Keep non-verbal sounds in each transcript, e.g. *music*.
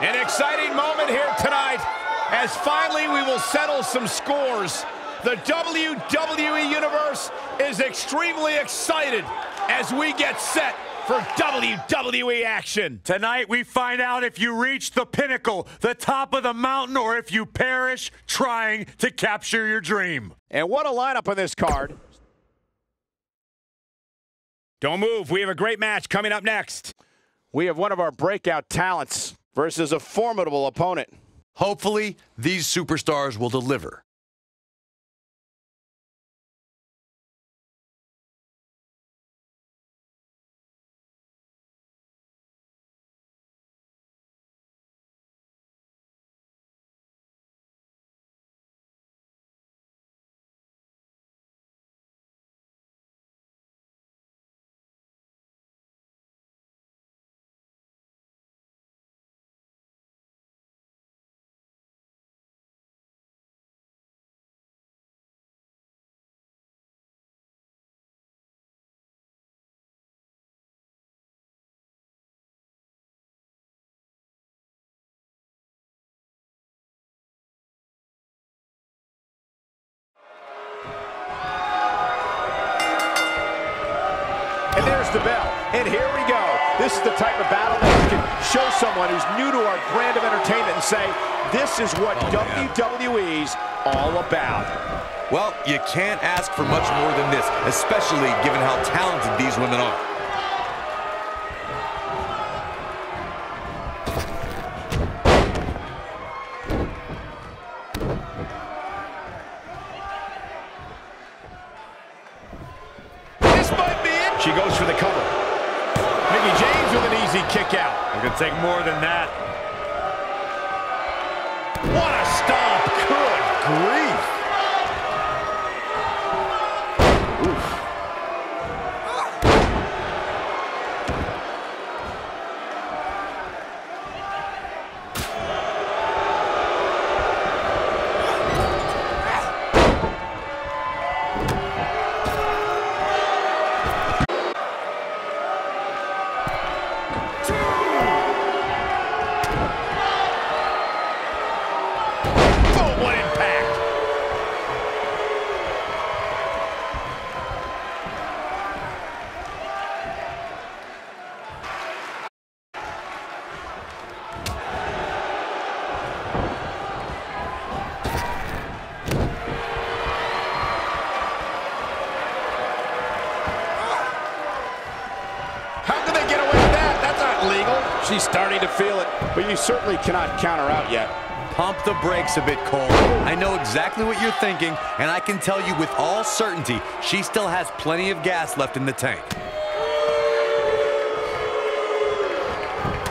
An exciting moment here tonight as finally we will settle some scores. The WWE Universe is extremely excited as we get set for WWE action. Tonight we find out if you reach the pinnacle, the top of the mountain, or if you perish trying to capture your dream. And what a lineup on this card. Don't move. We have a great match coming up next. We have one of our breakout talents versus a formidable opponent. Hopefully, these superstars will deliver. Someone who's new to our brand of entertainment and say, this is what Oh, man. WWE's all about. Well, you can't ask for much more than this, especially given how talented these women are. Certainly cannot count her out yet. Pump the brakes a bit, Cole. I know exactly what you're thinking, and I can tell you with all certainty, she still has plenty of gas left in the tank.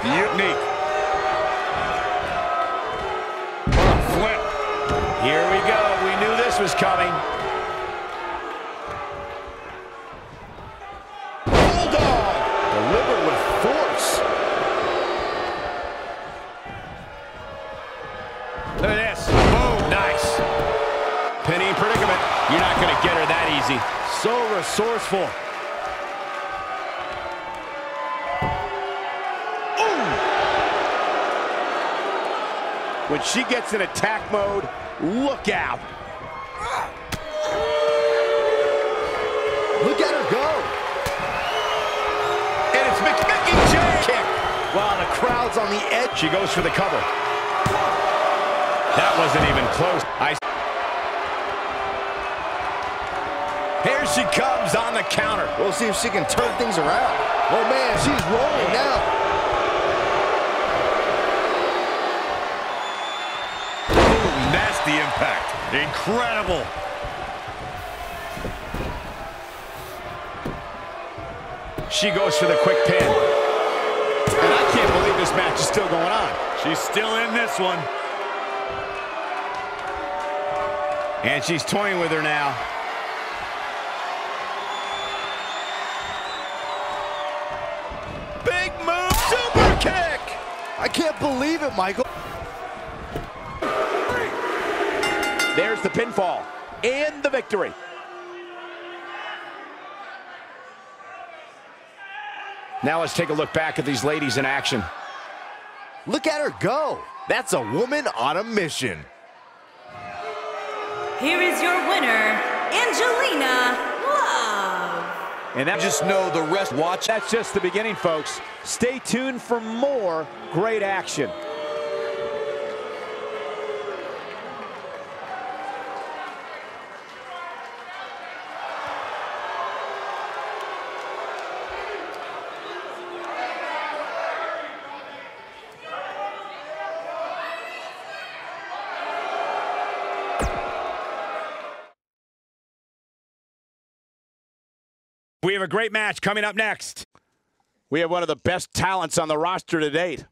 Unique. What a flip. Here we go. We knew this was coming. Not going to get her that easy. So resourceful. When she gets in attack mode, look out. Look at her go. And it's McMickey J. Kick. Wow, the crowd's on the edge. She goes for the cover. That wasn't even close. I she comes on the counter. We'll see if she can turn things around. Oh, man, she's rolling now. Nasty impact. Incredible. She goes for the quick pin. And I can't believe this match is still going on. She's still in this one. And she's toying with her now. I can't believe it, Michael. There's the pinfall and the victory. Now let's take a look back at these ladies in action. Look at her go. That's a woman on a mission. Here is your winner, Angelina Love. And that just know the rest watch. That's just the beginning, folks. Stay tuned for more great action. Have a great match coming up next. We have one of the best talents on the roster to date.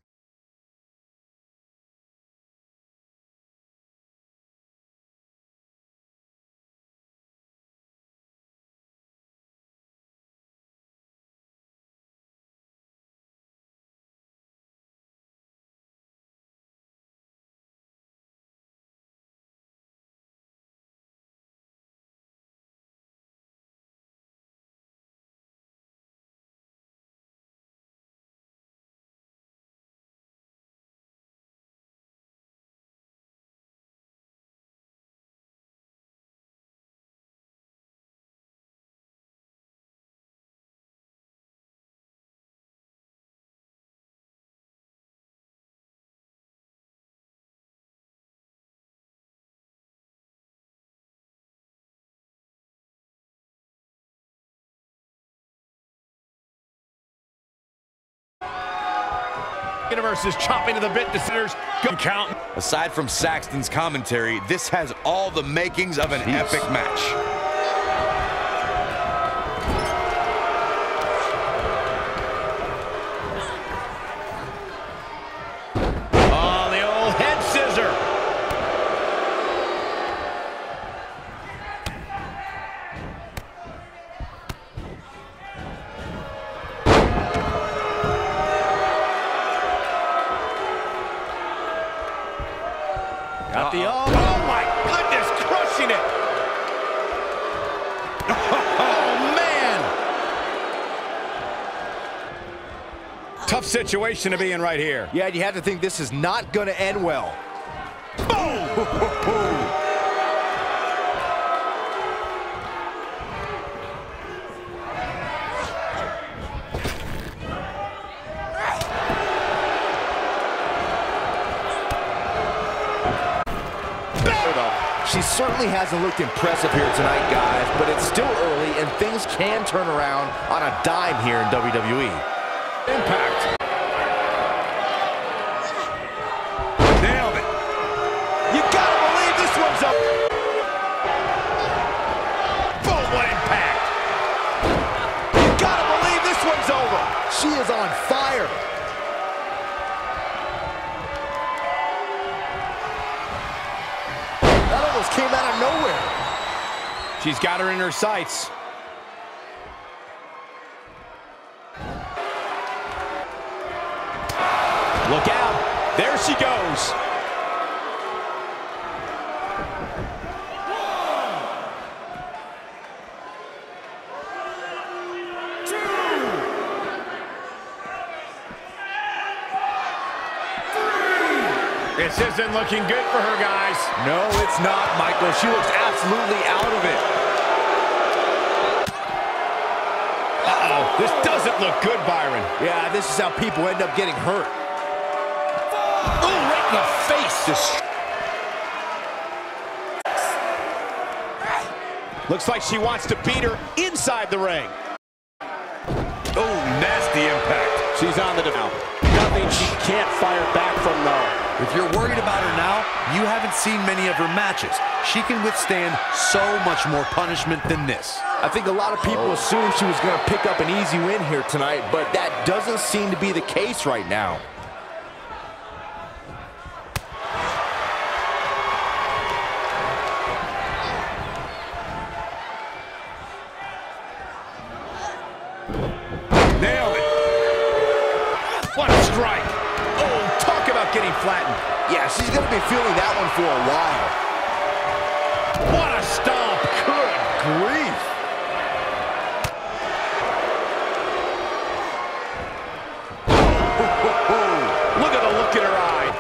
Universe is chopping to the bit to sinners. Go count. Aside from Saxton's commentary, this has all the makings of an epic match. Situation to be in right here. Yeah, you have to think this is not going to end well. She certainly hasn't looked impressive here tonight, guys, but it's still early and things can turn around on a dime here in WWE. Impact. She's got her in her sights. Look out. There she goes. This isn't looking good for her, guys. No, it's not, Michael. She looks absolutely out of it. This doesn't look good, Byron. Yeah, this is how people end up getting hurt. Ooh, right in the face. Looks like she wants to beat her inside the ring. Oh, nasty impact. She's on the now. Nothing she can't fire back from, though. If you're worried about her now, you haven't seen many of her matches. She can withstand so much more punishment than this. I think a lot of people assumed she was going to pick up an easy win here tonight, but that doesn't seem to be the case right now. She's going to be feeling that one for a while. What a stomp. Good grief. *laughs* look at the look in her eye.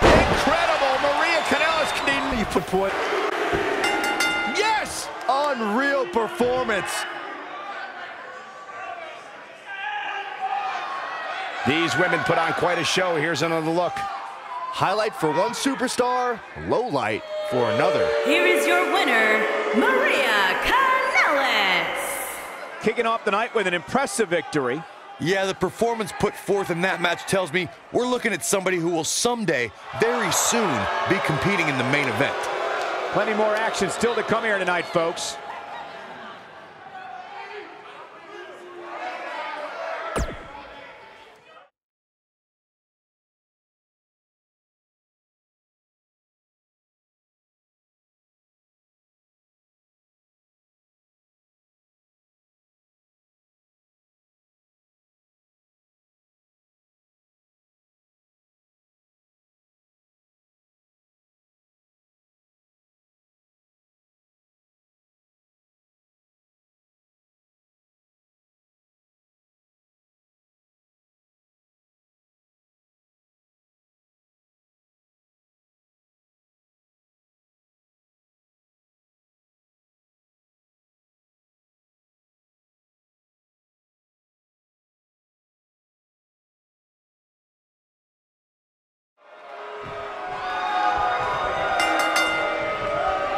Incredible. Maria Kanellis can put point. Yes! Unreal performance. These women put on quite a show. Here's another look. Highlight for one superstar, low light for another. Here is your winner, Maria Kanellis. Kicking off the night with an impressive victory. Yeah, the performance put forth in that match tells me we're looking at somebody who will someday, very soon, be competing in the main event. Plenty more action still to come here tonight, folks.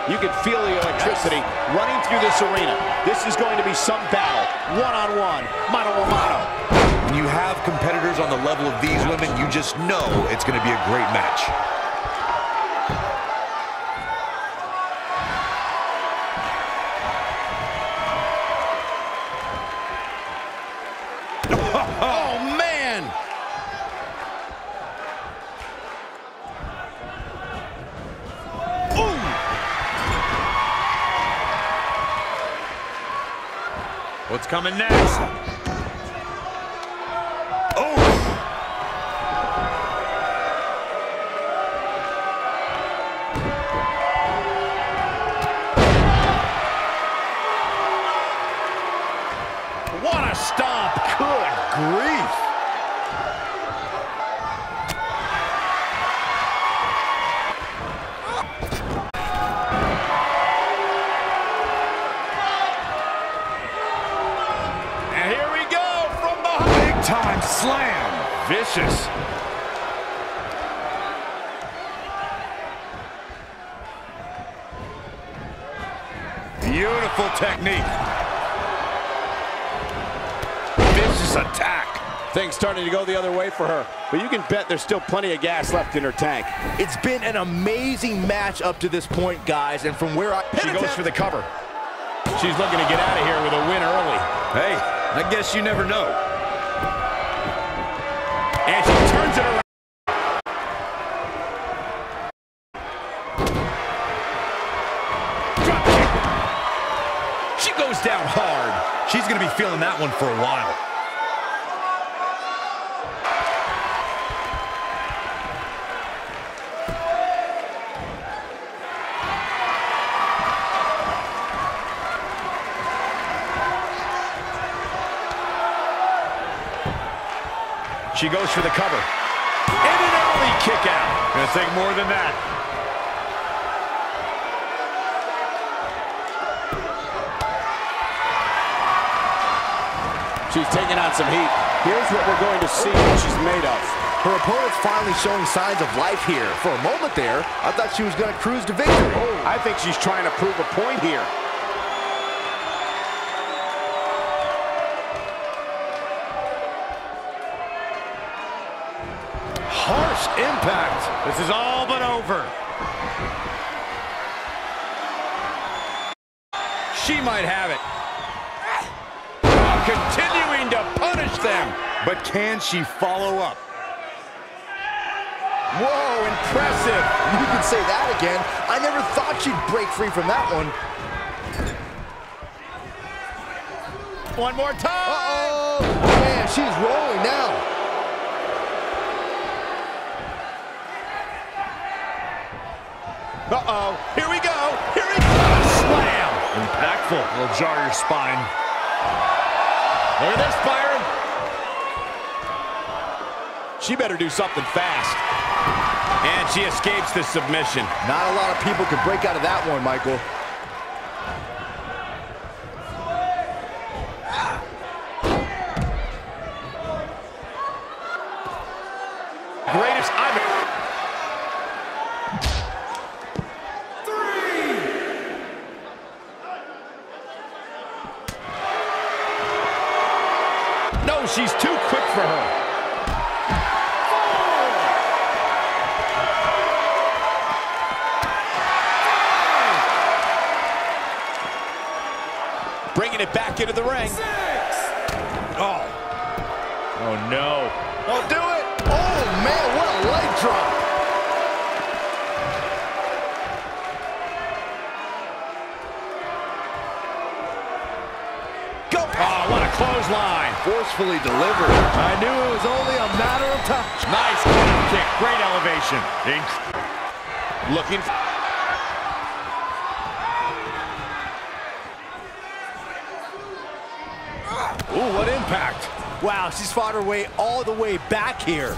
You can feel the electricity running through this arena. This is going to be some battle, one-on-one, mano-a-mano. When you have competitors on the level of these women, you just know it's going to be a great match. Coming next? Behind. Slam. Vicious. Beautiful technique. Vicious attack. Things starting to go the other way for her. But you can bet there's still plenty of gas left in her tank. It's been an amazing match up to this point, guys, and from where I... She goes for the cover. She's looking to get out of here with a win early. Hey, I guess you never know. One for a while. She goes for the cover. And an early kick out. Gonna take more than that. She's taking on some heat. Here's what we're going to see what she's made of. Her opponent's finally showing signs of life here. For a moment there, I thought she was going to cruise to victory. I think she's trying to prove a point here. Can she follow up? Whoa, impressive. You can say that again. I never thought she'd break free from that one. One more time. Uh-oh. Man, she's rolling now. Uh-oh. Here we go. Here we go. Slam. Impactful. Will jar your spine. Look at this, Byron. She better do something fast. And she escapes the submission. Not a lot of people could break out of that one, Michael. Greatest I've No, she's too quick for her. Bringing it back into the ring. Oh. Oh, no. Oh, do it! Oh, man, what a leg drop! Go. Oh, what a clothesline. Forcefully delivered. I knew it was only a matter of time. Nice kick. Great elevation. Inc- Looking. Ooh, what impact. Wow, she's fought her way all the way back here.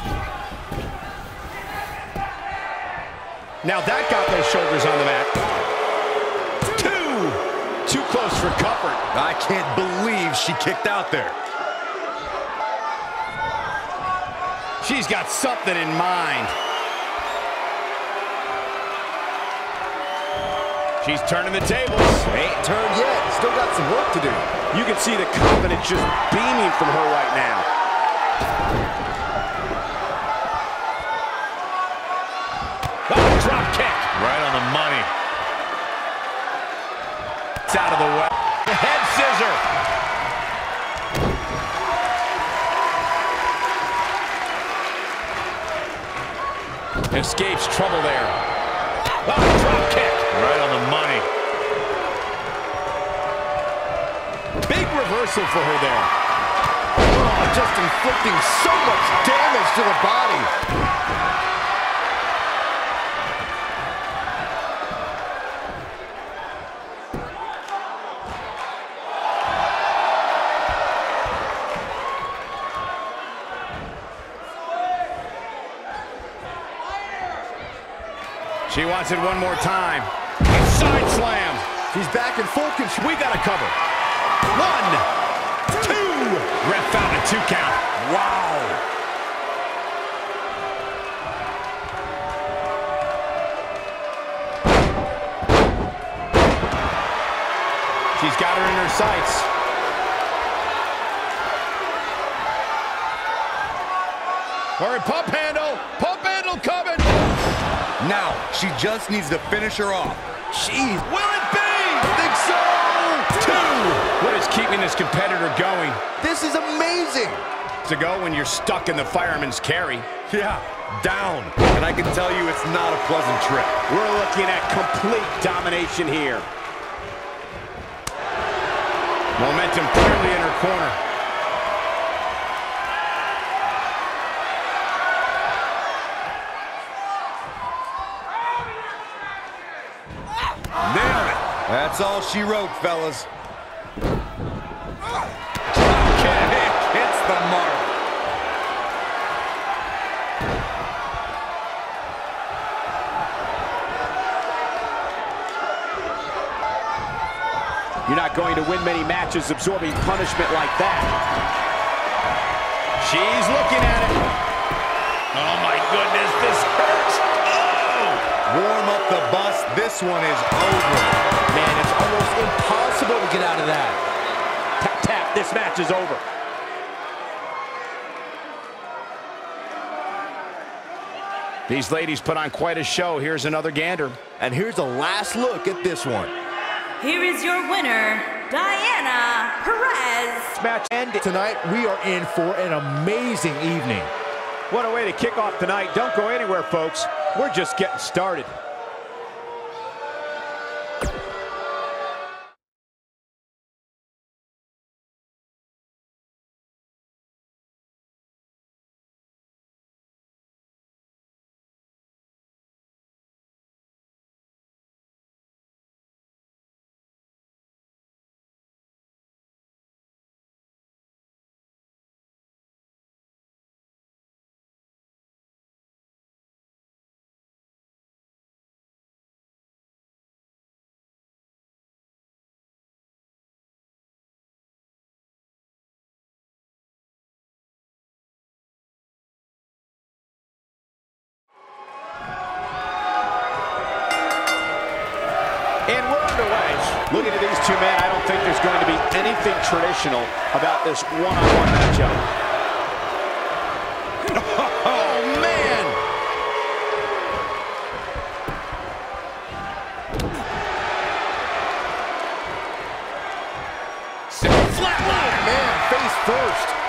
Now that got those shoulders on the mat. Two. Too close for comfort. I can't believe she kicked out there. She's got something in mind. She's turning the tables. Ain't turned yet. Still got some work to do. You can see the confidence just beaming from her right now. Oh, drop kick. Right on the money. It's out of the way. The head scissor. Escapes trouble there. Oh, drop kick. Reversal for her there. Oh, just inflicting so much damage to the body. She wants it one more time. Side slam. She's back in full control. We got to cover. One, two. Ref found a two count. Wow. She's got her in her sights. All right, pump handle. Pump handle coming. Now, she just needs to finish her off. Jeez. Will keeping this competitor going? This is amazing. To go when you're stuck in the fireman's carry. Yeah, down. And I can tell you it's not a pleasant trip. We're looking at complete domination here. Momentum clearly in her corner. Nailed it. That's all she wrote, fellas. Kick hits the mark. You're not going to win many matches absorbing punishment like that. She's looking at it. Oh my goodness, this hurts. Oh! Warm up the bus. This one is over. Man, it's almost impossible to get out of that. Tap, tap. This match is over. These ladies put on quite a show. Here's another gander. And here's a last look at this one. Here is your winner, Diana Perez. Match ended. Tonight, we are in for an amazing evening. What a way to kick off tonight. Don't go anywhere, folks. We're just getting started. Underway. Looking at these two men, I don't think there's going to be anything traditional about this one-on-one matchup. *laughs* Oh, man! Flatline! Man, face first.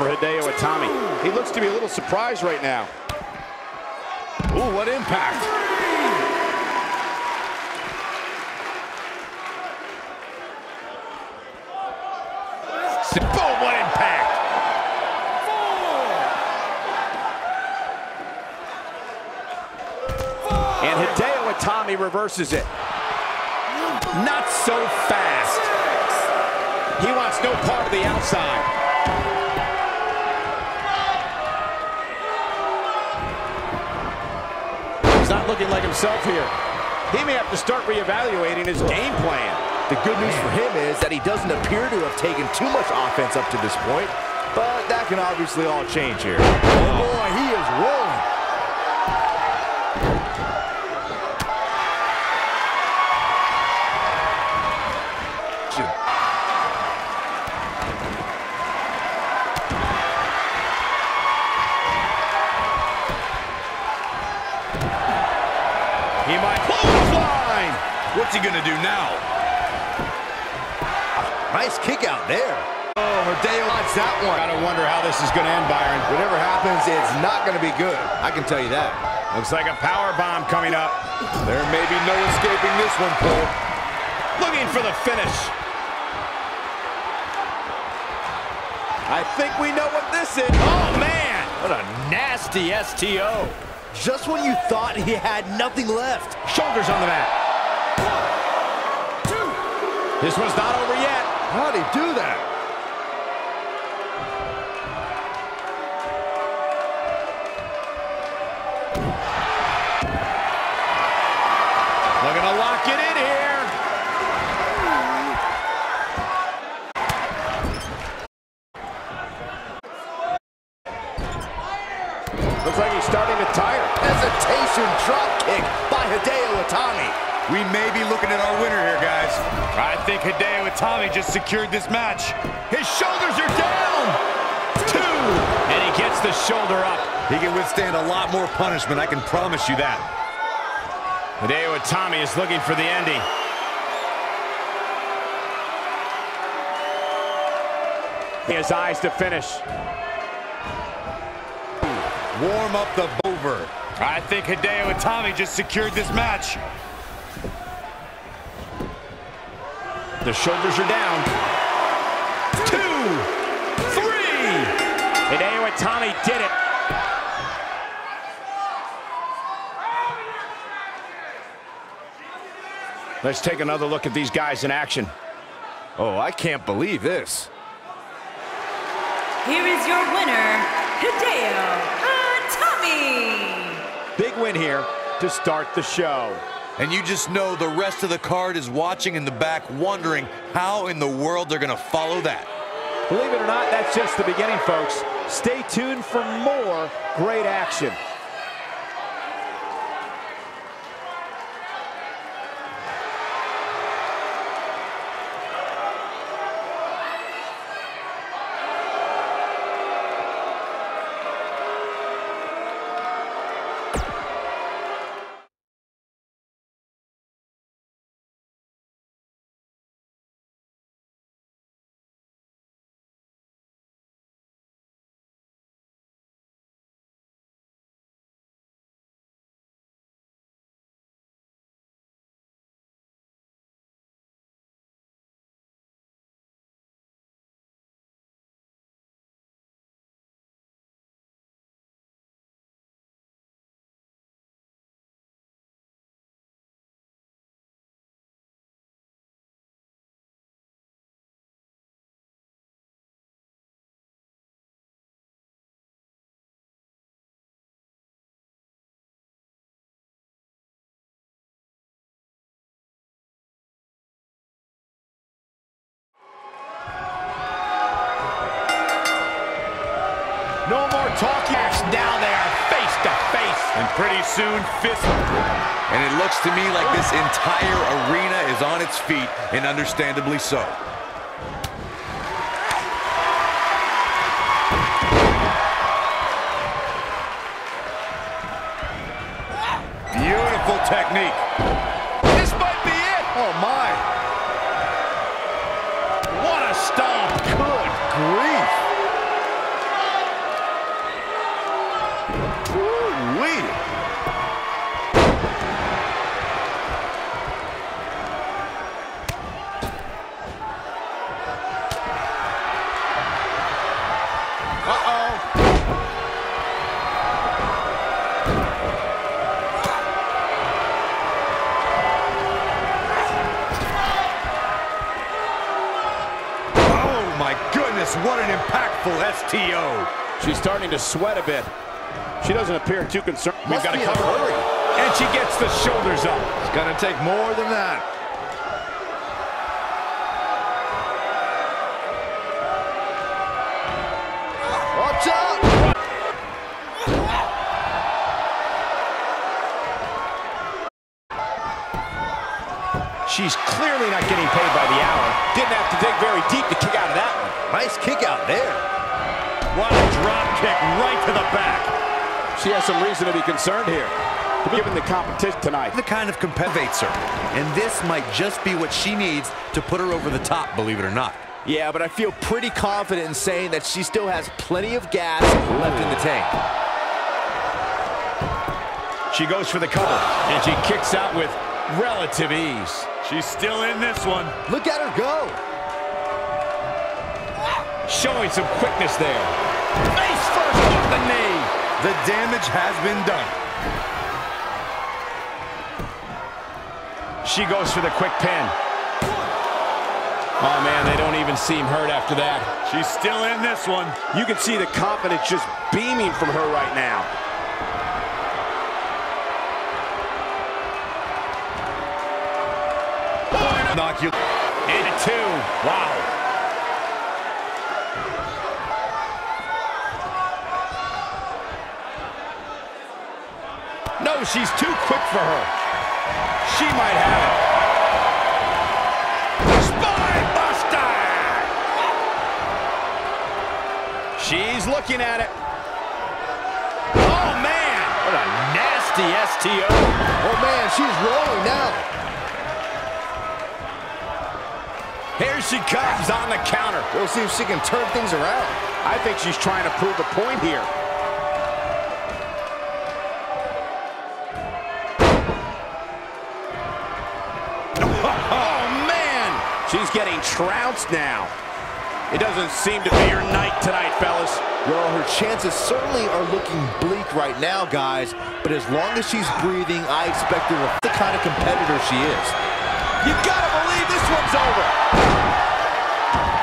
For Hideo Itami. He looks to be a little surprised right now. Ooh, what impact. Boom, what impact. And Hideo Itami reverses it. Not so fast. He wants no part of the outside. He's not looking like himself here. He may have to start reevaluating his game plan. The good news for him is that he doesn't appear to have taken too much offense up to this point, but that can obviously all change here. Oh, oh boy, he is rolling. Wants that one. Gotta wonder how this is gonna end, Byron. Whatever happens, it's not going to be good. I can tell you that. Looks like a power bomb coming up. There may be no escaping this one, Cole. Looking for the finish. I think we know what this is. Oh, man. What a nasty STO. Just when you thought he had nothing left. Shoulders on the mat. This one's not over yet. How'd he do that? Itami just secured this match. His shoulders are down. Two. And he gets the shoulder up. He can withstand a lot more punishment, I can promise you that. Hideo Itami is looking for the ending. He has eyes to finish. Warm up the over. I think Hideo Itami just secured this match. The shoulders are down. Two. Three. Hideo Itami did it. Let's take another look at these guys in action. Oh, I can't believe this. Here is your winner, Hideo Itami. Big win here to start the show. And you just know the rest of the card is watching in the back, wondering how in the world they're going to follow that. Believe it or not, that's just the beginning, folks. Stay tuned for more great action. Now they are face to face. And pretty soon, fist. And it looks to me like this entire arena is on its feet, and understandably so. Beautiful technique. Goodness, what an impactful STO. She's starting to sweat a bit. She doesn't appear too concerned. We've got to be in a cover her. hurry. And she gets the shoulders up. It's gonna take more than that. Watch out! She's clearly not getting paid by the hour. Didn't have to dig very deep to kick out of that one. Nice kick out there. What a drop kick right to the back. She has some reason to be concerned here. Given the competition tonight. The kind of competitor, and this might just be what she needs to put her over the top, believe it or not. Yeah, but I feel pretty confident in saying that she still has plenty of gas left in the tank. She goes for the cover, and she kicks out with relative ease. She's still in this one. Look at her go. Showing some quickness there. Face first with the knee. The damage has been done. She goes for the quick pin. Oh, man, they don't even seem hurt after that. She's still in this one. You can see the confidence just beaming from her right now. Knock you. Into two. Wow. No, she's too quick for her. She might have it. She's looking at it. Oh, man. What a nasty STO. Oh man, she's rolling now. Here she comes on the counter. We'll see if she can turn things around. I think she's trying to prove a point here. Trounced now. It doesn't seem to be her night tonight, fellas. Well, her chances certainly are looking bleak right now, guys. But as long as she's breathing, I expect her to the kind of competitor she is. You gotta believe this one's over.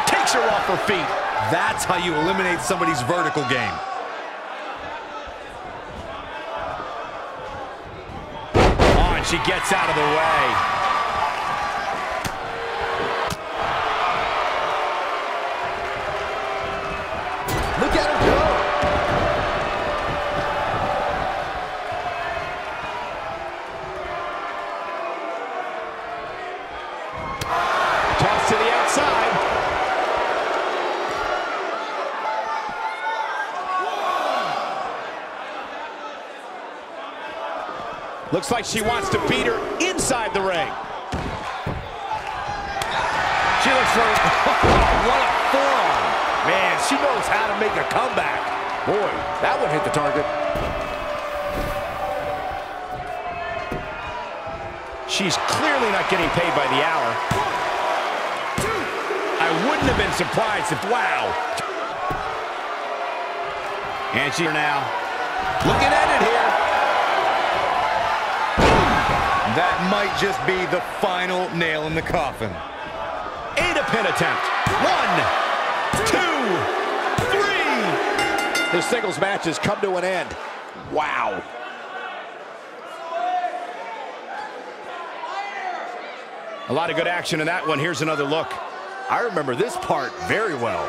Takes her off her feet. That's how you eliminate somebody's vertical game. Oh, and she gets out of the way. Looks like she wants to beat her inside the ring. She looks for *laughs* what a forearm. Man, she knows how to make a comeback. Boy, that one hit the target. She's clearly not getting paid by the hour. I wouldn't have been surprised if, wow. And she now looking at it here. That might just be the final nail in the coffin. Eight a pin attempt. One, two, three. The singles match has come to an end. Wow. A lot of good action in that one. Here's another look. I remember this part very well.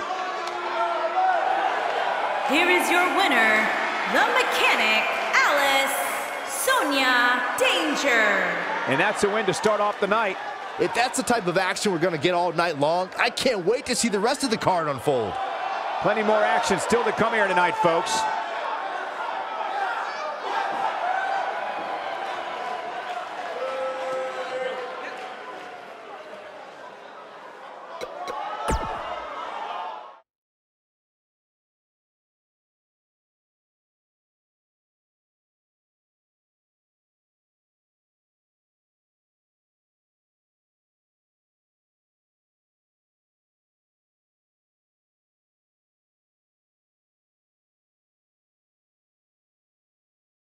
here is your winner, the mechanic, Alice Sonia Danger. And that's a win to start off the night. If that's the type of action we're going to get all night long, I can't wait to see the rest of the card unfold. Plenty more action still to come here tonight, folks.